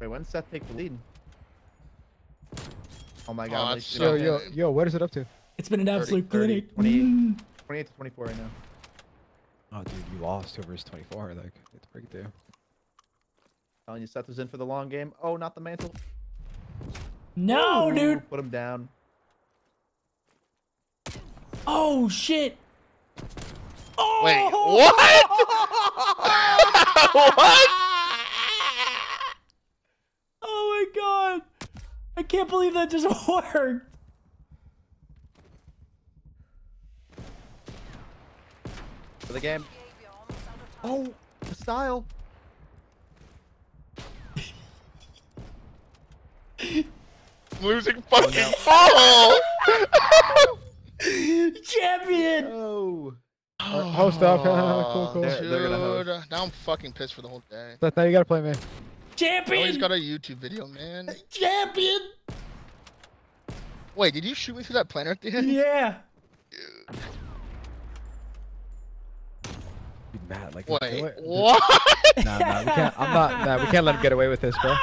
Wait, when did Seth take the lead? Oh my Oh, god. I'm that's really so Yo, yo, yo, what is it up to? It's been an absolute 30, clinic. 28. Mm. 28 to 24 right now. Oh, dude, you lost over his 24. Like, it's have to break it. Telling you, Seth was in for the long game. Oh, not the mantle. No, Ooh, dude. Put him down. Oh shit. Oh! Wait, what? what? Oh my god. I can't believe that just worked. For the game. Oh, the style. Losing oh, fucking no. ball. Champion. Oh. Alright, host up. Cool, cool. They're- they're gonna Dude, now I'm fucking pissed for the whole day. Now you gotta play me. I always Champion. got a YouTube video, man. Champion. Wait, did you shoot me through that planter at the end? Yeah. Be mad. Like, Wait, what? Nah, nah, we can't. I'm not. Nah, we can't let him get away with this, bro.